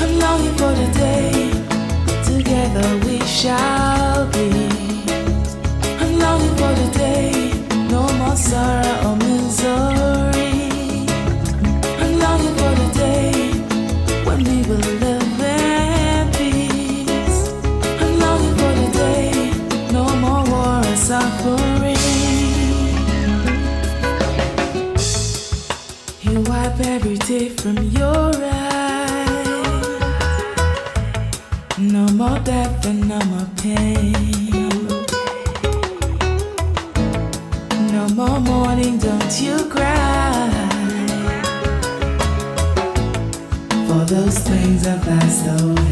I'm longing for the day together we shall be. I'm longing for the day, no more sorrow or misery. I'm longing for the day when we will live in peace. I'm longing for the day, no more war or suffering. You wipe every tear from your And no more pain. No more mourning, don't you cry. For those things have passed away.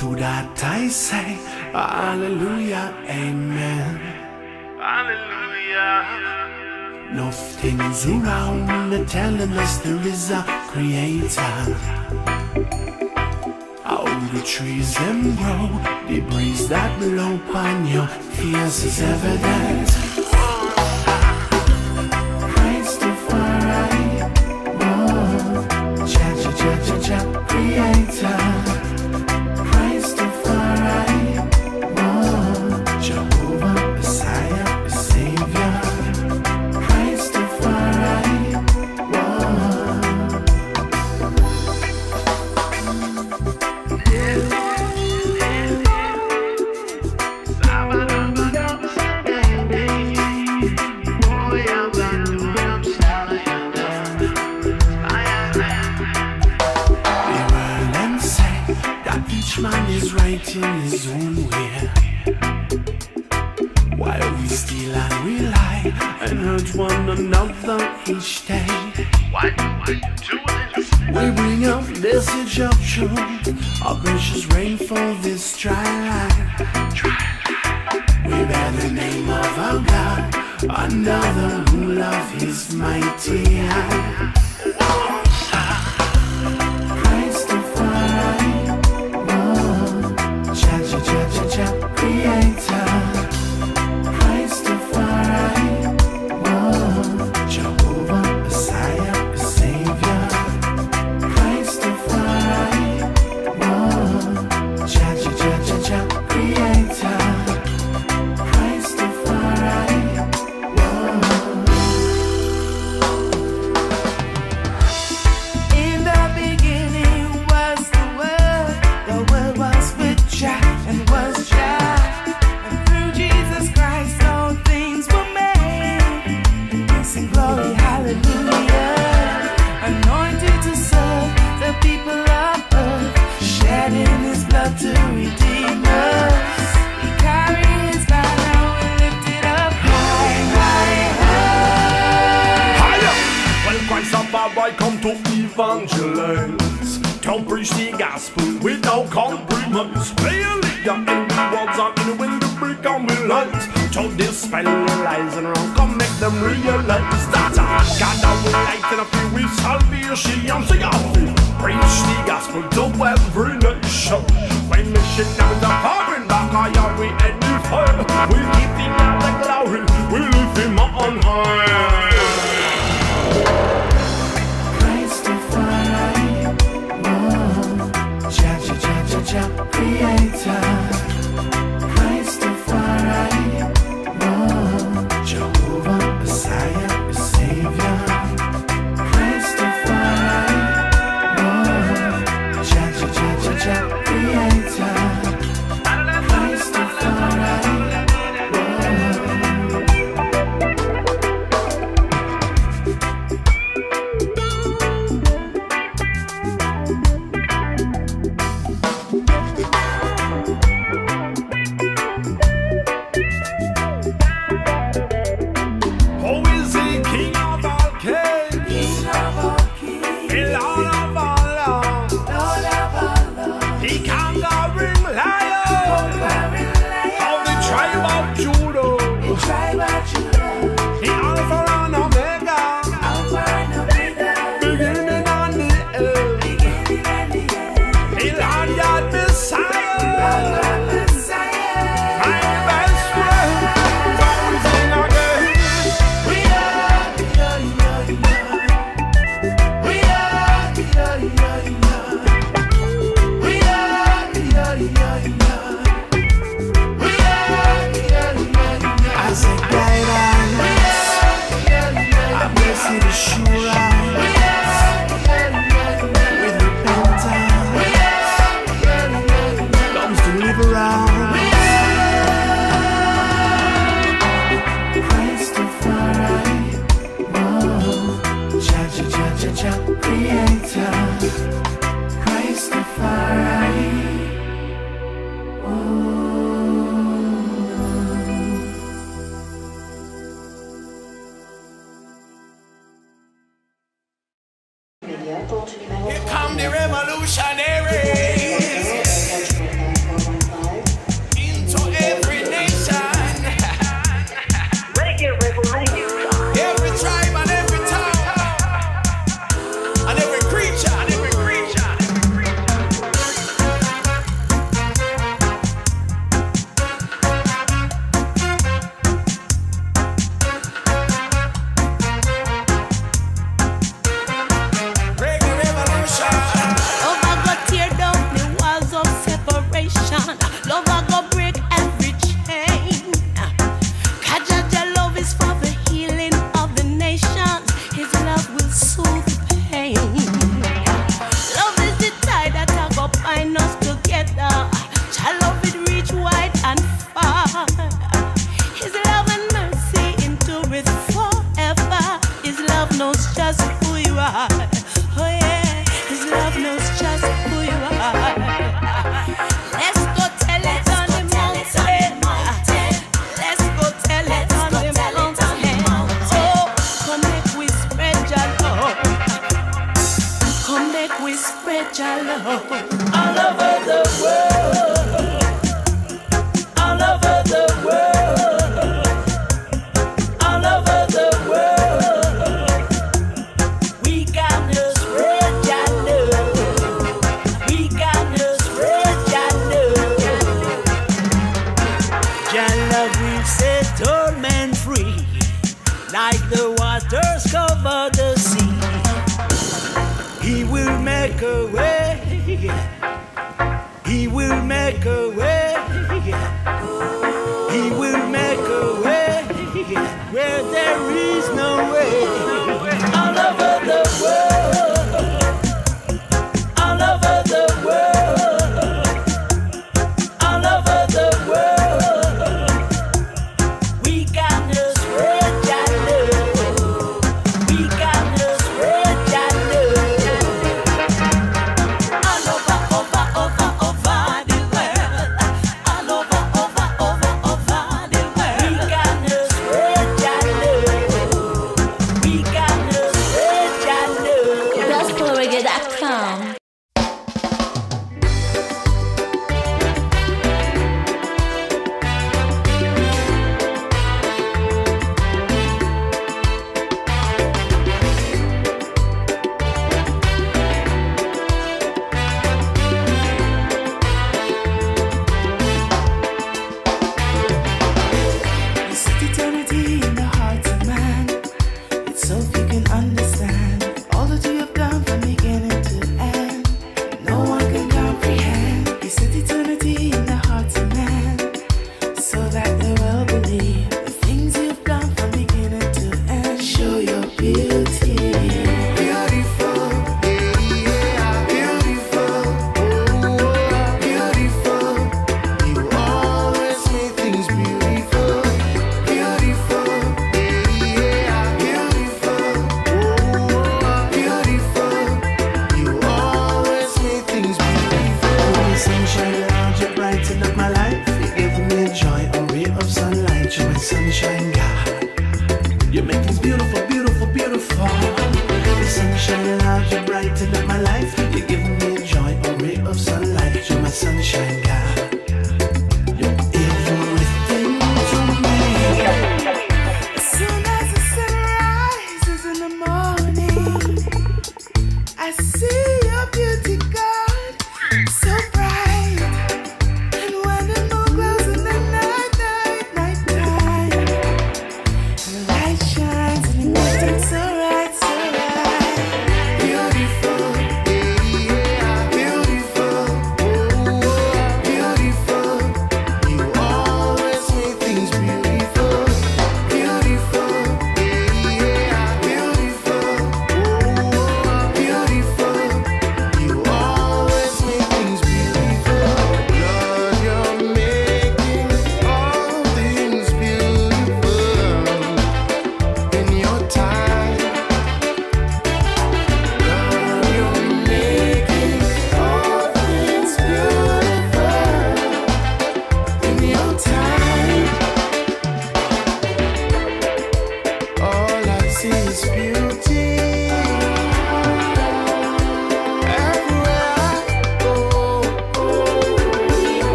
To that I say, Hallelujah, Amen. Hallelujah. Nothing's around and telling us there is a creator. All the trees them grow, the breeze that blow upon your face is evident.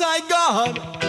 I got.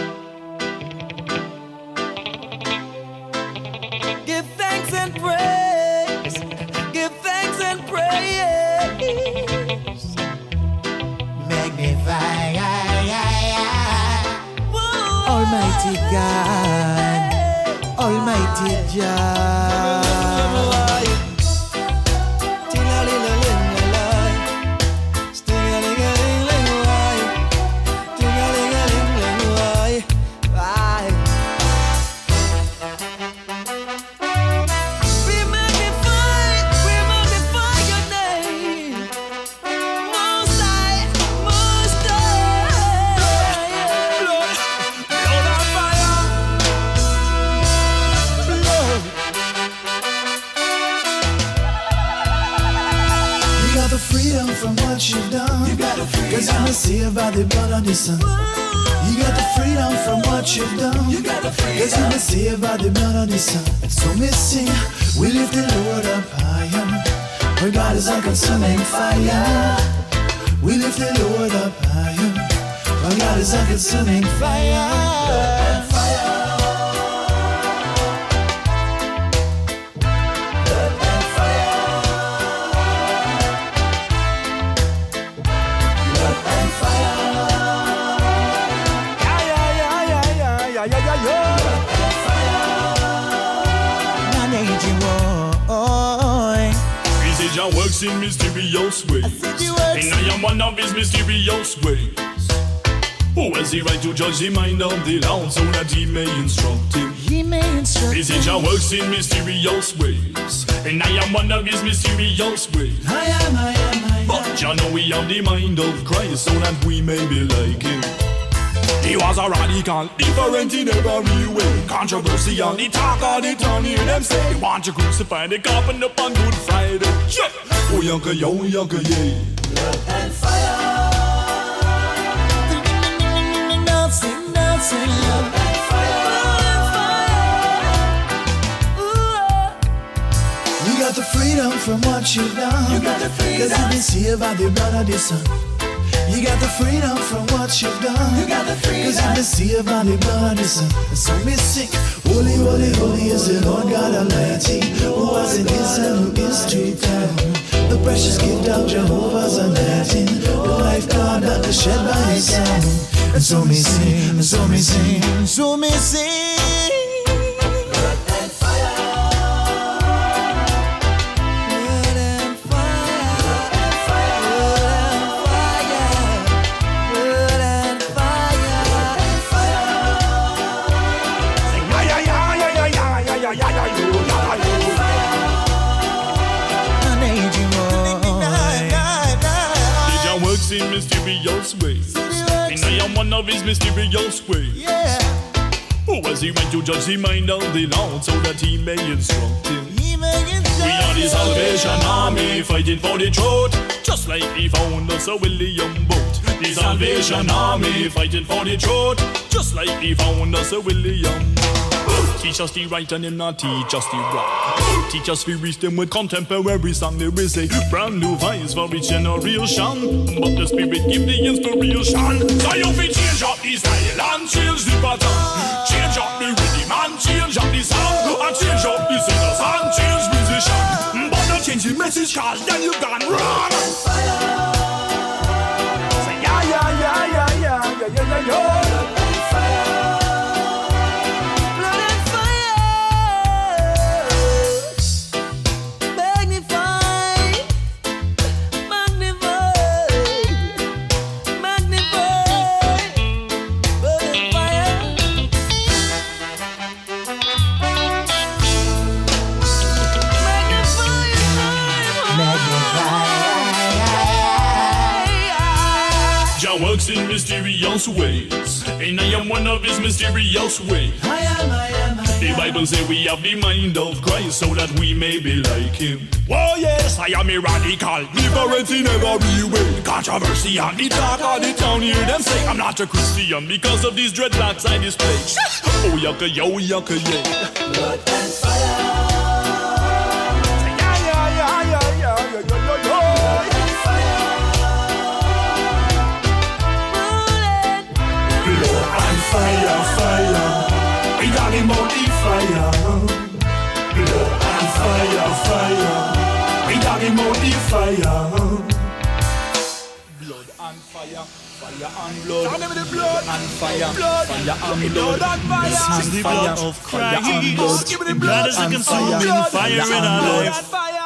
Works in mysterious ways. And I am one of his mysterious ways. I am, I am, I am. But you know we have the mind of Christ so that we may be like him. He was a radical, different in every way. Controversial, the talk all the town hear them say. Want to crucify the coffin up on Good Friday. Yeah. Oh, yanka, yo, yanka, yeah. From what you've done. You got the freedom. Cause you've been saved by the blood of the Son. You got the freedom from what you've done. You got the freedom. Cause you've been saved by the blood of the Son. And so we sing, Holy, holy, holy is the Lord God Almighty, who was in his and who is to come. The precious gift of Jehovah's anointing, the life God that was shed by his Son. And so we sing, and so we sing, So me sing. Mysterious ways. And I am one of his mysterious ways. Yeah. Who has the right to judge the mind of the Lord so that he may instruct him? He may instruct We are the Salvation Army fighting for the truth. Just like he found us a William Booth. The Salvation Army fighting for the truth. Just like he found us a William. Teach us the right and then not teach us the wrong. Teach us the reach them with contemporary song. There is a brand new voice for each generation. But the spirit give the inspiration. So you be change up the style and change the pattern. Change up the rhythm and change up the sound. And change up the singers and change musician. But don't change the message cause then you gone wrong. Say yeah, yeah, yeah, yeah, yeah, yeah, yeah, yeah. mysterious ways. And I am one of his mysterious ways. I am, I am, I am. The Bible says we have the mind of Christ so that we may be like him. Oh yes, I am a radical, Liberty never every way. Controversy on the talk of the town, hear them say I'm not a Christian because of these dreadlocks I display. oh yucka, yo yucka, yeah. Blood and fire. Fire, fire, we gang i mål, de fejler Blå er fejler, fejler I gang i mål, de fejler Blood and fire Fire and blood, blood. And fire, blood. fire and blood. This is the blood of Christ. Blood, is a consuming fire in our life.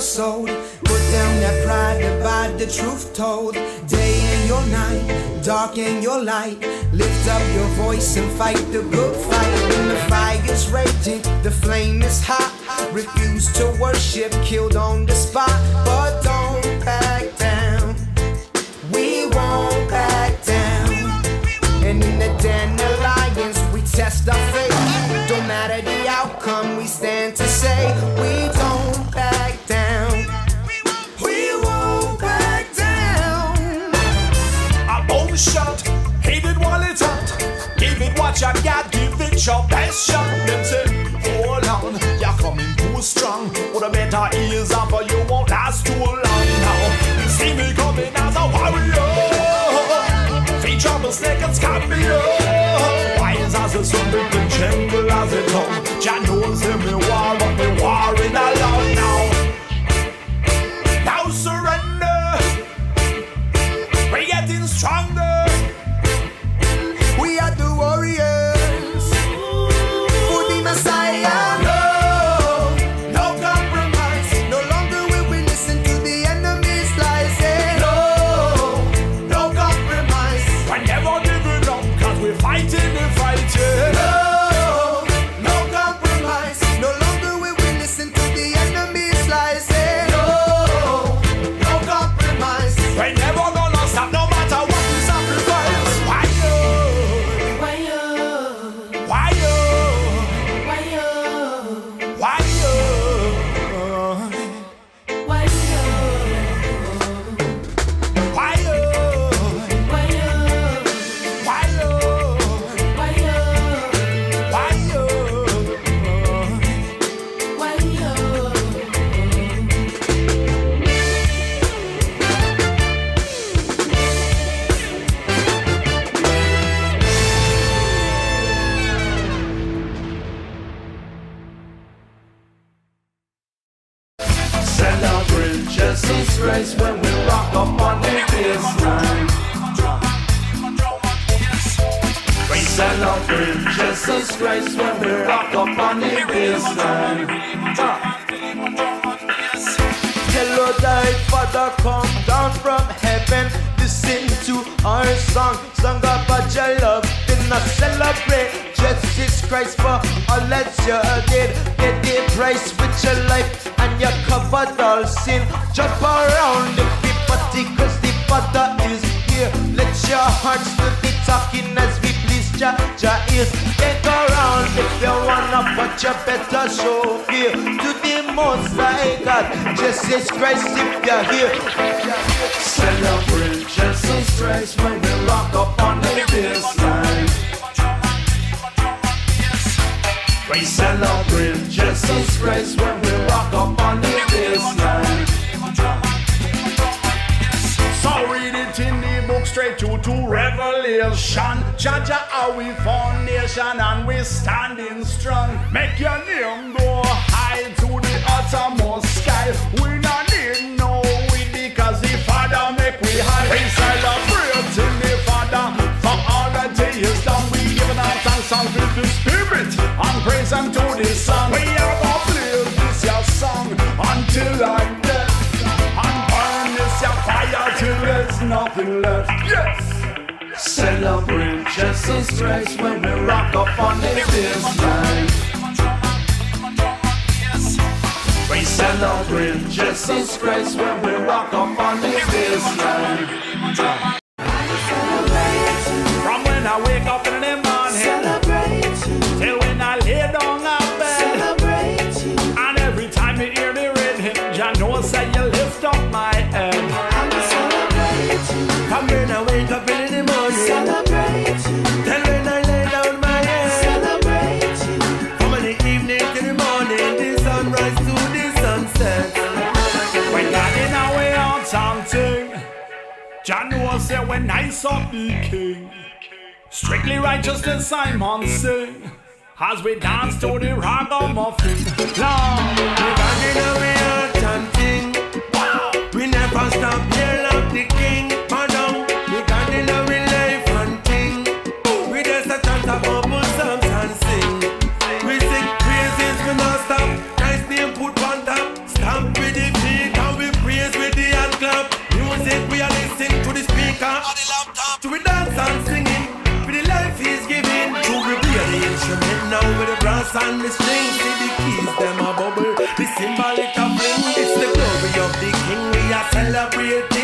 your soul. Put down that pride, divide the truth told. Day and your night, dark and your light. Lift up your voice and fight the good fight. When the fire's raging, the flame is hot. Refuse to worship, killed on the spot. But your God, give it your best shot. until I'm dead. I'm burning this fire till there's nothing left. Yes! Celebrate Jesus Christ when we rock up on this night. We celebrate Jesus Christ when we rock up on this night. From when I wake up and I saw the king. Strictly righteousness Simon sing as we dance to the ragamuffin. Long banging and in the way, We never stop, here, love the king. straps and the strings, see the keys, them a bubble. The symbolic of fling, it's the glory of the king, we are celebrating.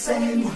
Exáltale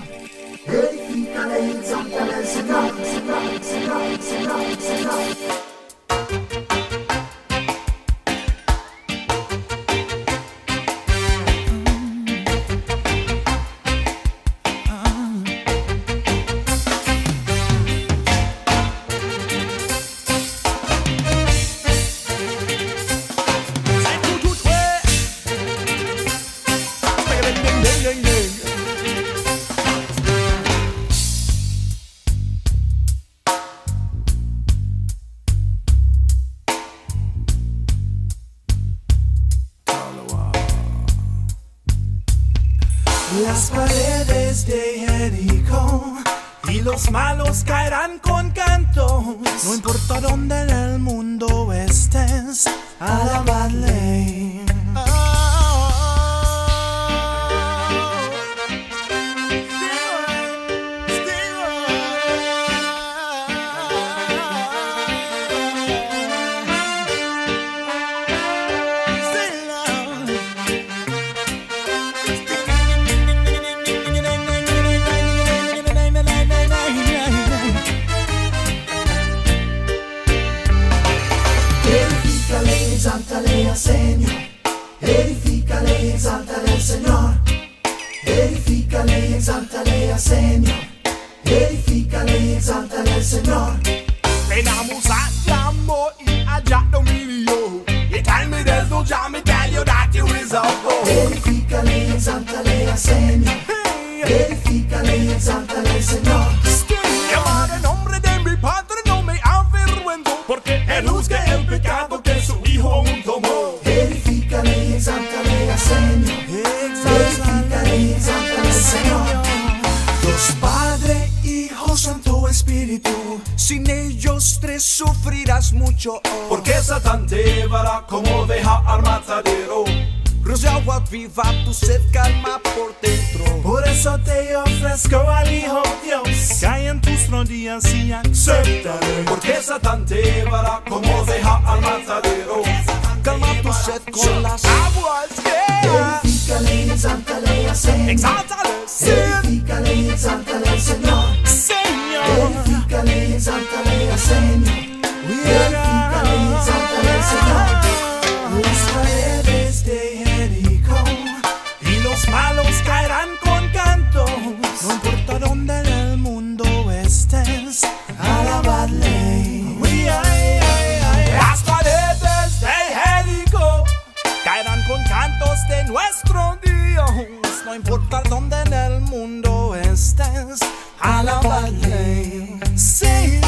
No importa dónde en el mundo estés, alabadle. Señor,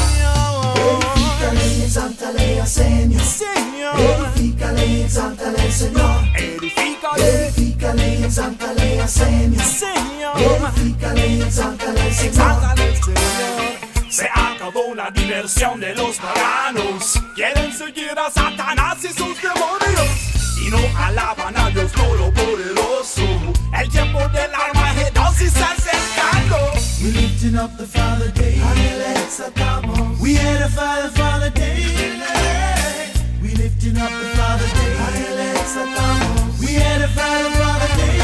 Edifícale, exáltale al Señor. Señor, Edifícale, exáltale al Señor. edifícale, Edifícale, exáltale al Señor. Señor. Edifícale, exáltale al Señor. Exáltale, Señor. Se acabó la diversión de los paganos. Up the Father daily. We edify the Father Day. We lifting up the Father daily. We edify the Father Day.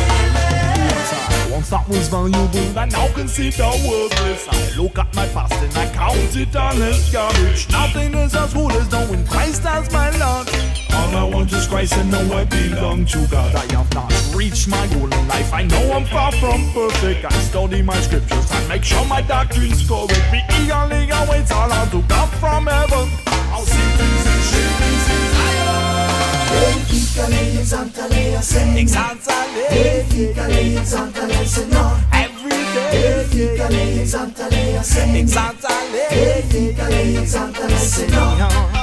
Once that was valuable, I now can see consider worthless. I look at my past and I count it all as garbage. Nothing is as good as knowing Christ as my Lord. All I want is Christ and know I belong to God. I have not reached my goal in life. I know I'm far from perfect. I study my scriptures and make sure my doctrine's correct. Me eagerly awaits all unto God from heaven. I'll see things and shake things Edifícale, exáltale al Señor. Exáltale Edifícale, exáltale al Señor. every day. Edifícale, exáltale al Señor. Exáltale. Edifícale, exáltale al Señor.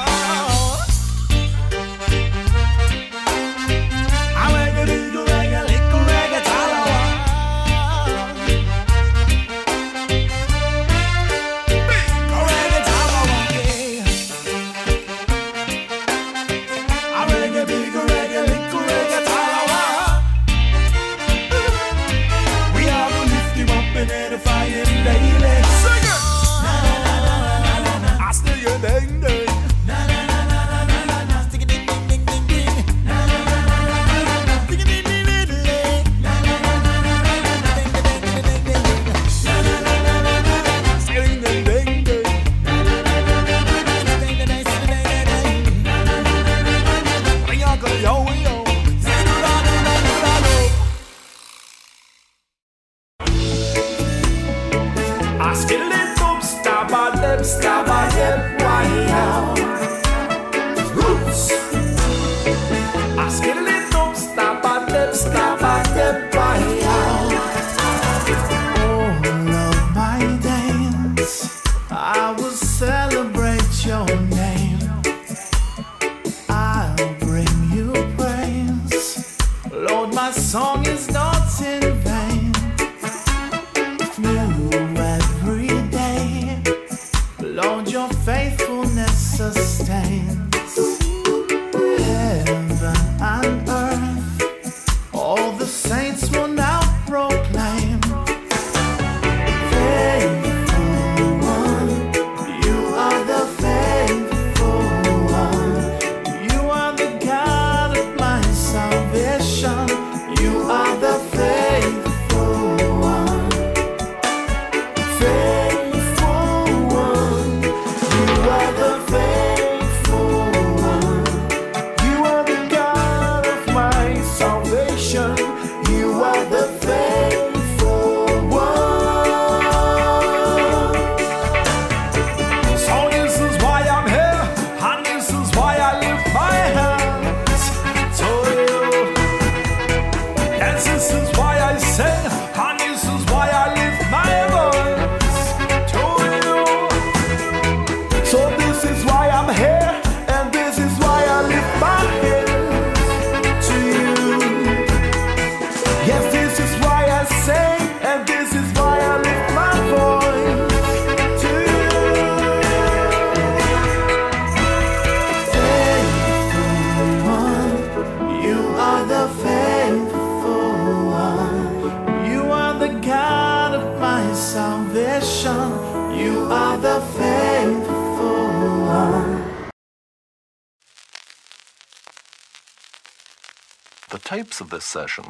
this session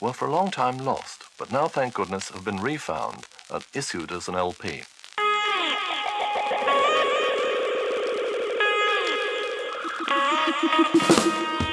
were for a long time lost, but now, thank goodness, have been refound and issued as an LP.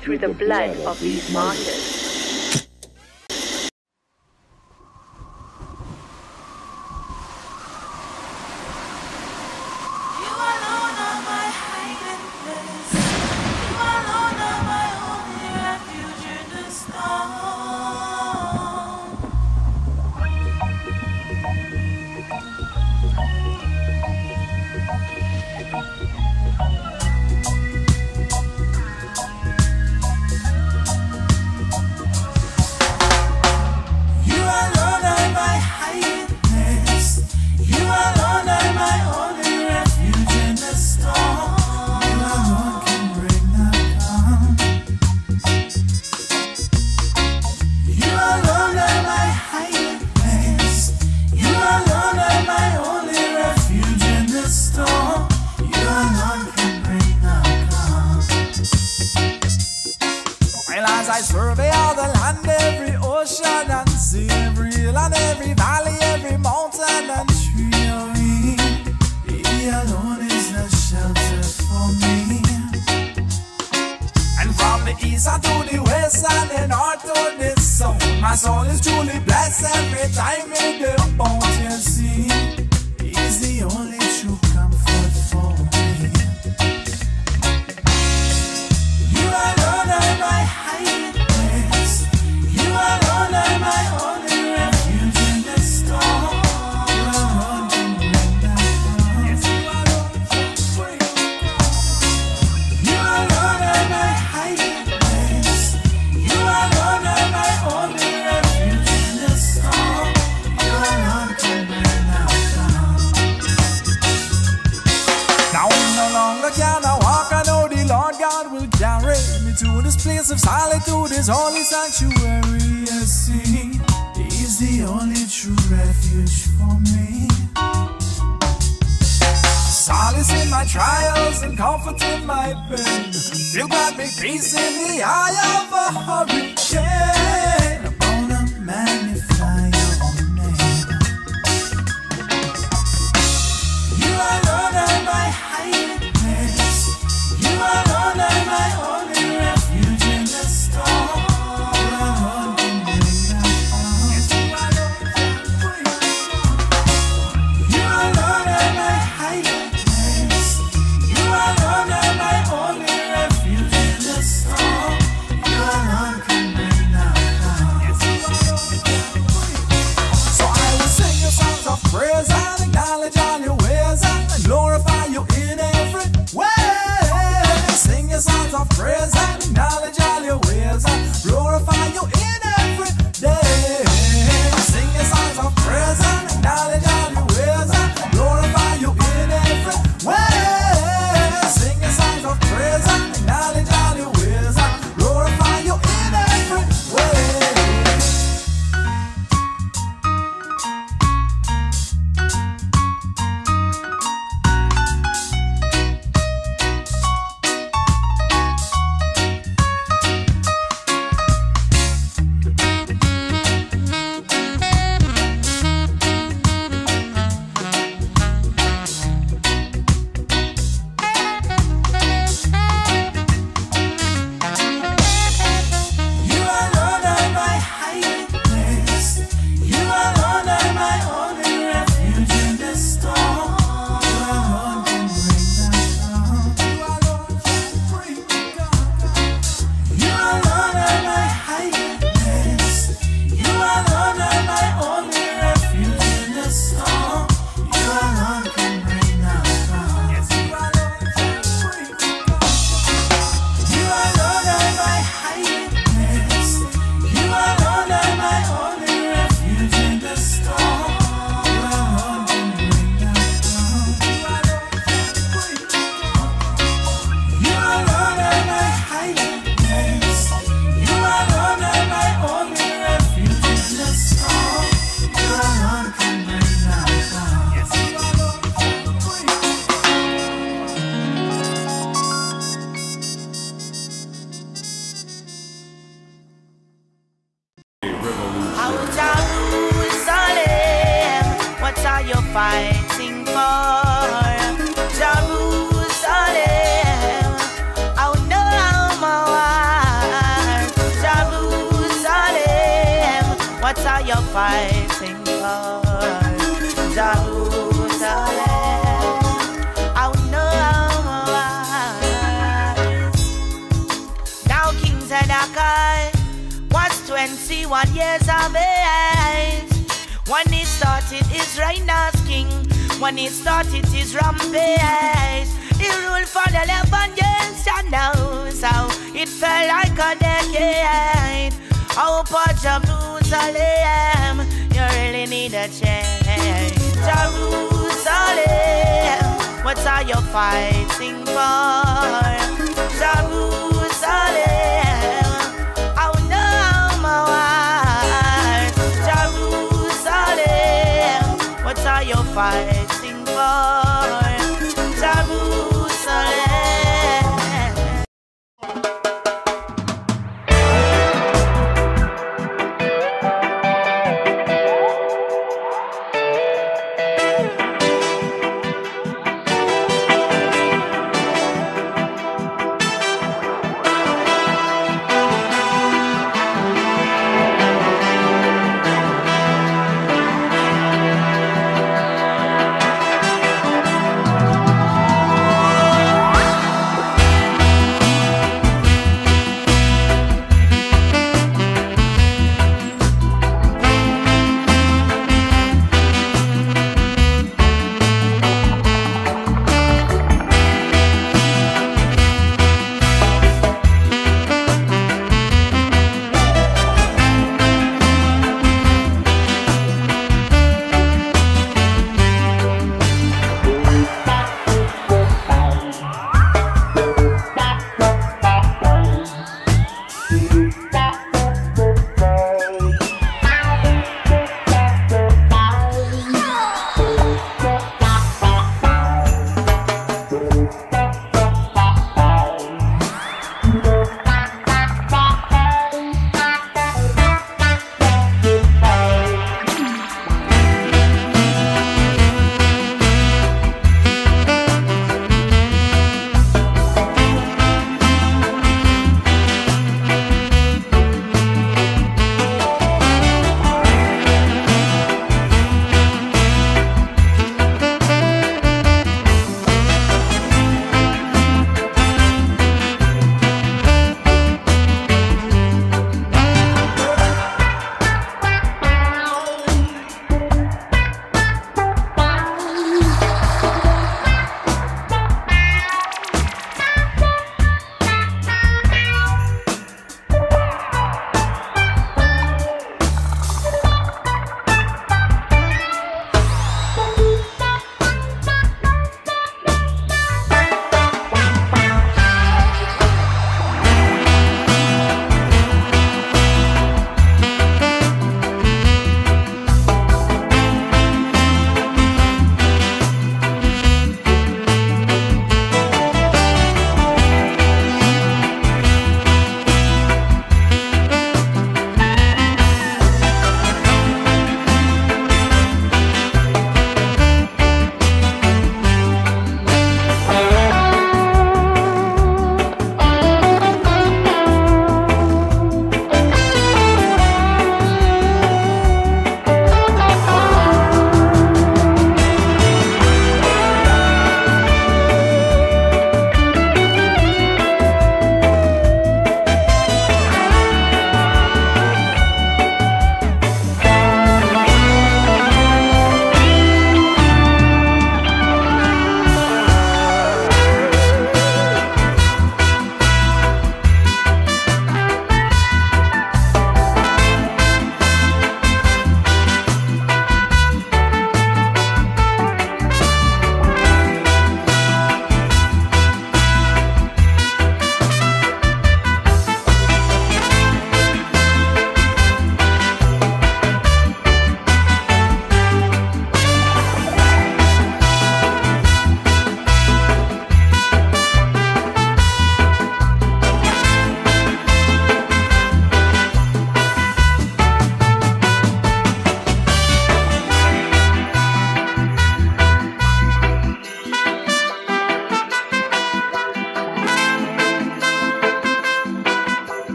through the blood of these martyrs. big breeze in the eye of a hurricane.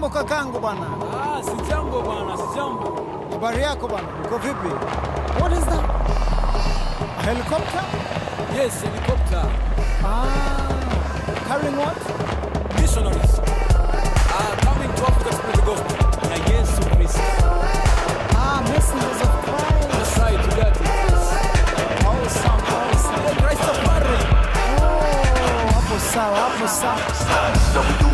Jambo kakangu bwana. Ah, si jambo bwana, si jambo. Habari yako bwana, uko vipi? What is that? A helicopter? Yes, helicopter. Ah, carrying what? Missionaries. Uh, coming to Africa spread the gospel. And I guess you missed. Ah, messengers of Christ. That's right, you got it. Yes. Awesome, awesome. Christ of Mary. Oh, hapo sawa, hapo sawa.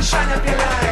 Саншаня пиляет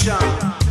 Revolution.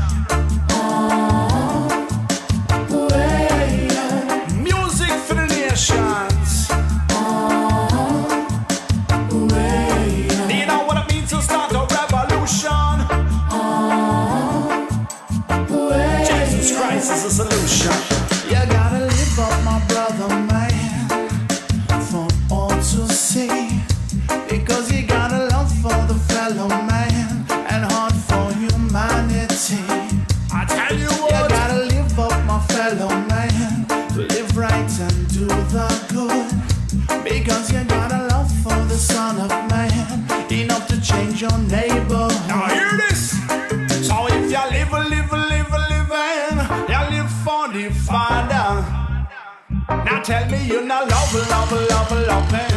Me you're not love,